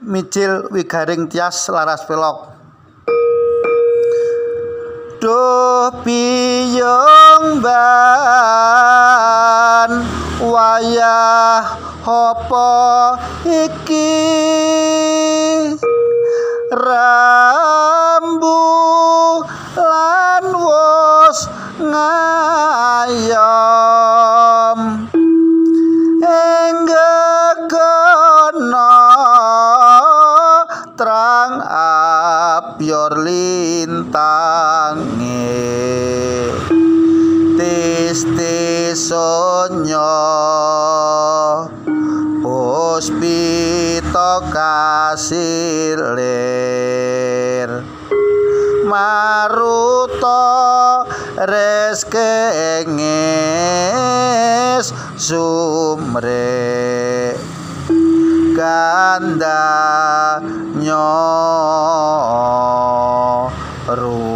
micil wigaring tias laras pelok Duh piyong ban. Wayah apa iki? Rambu lan wos ngayom terang apior lintange. Tis tisonyo puspito kasilir maruto reskenges sumre nyandanya ru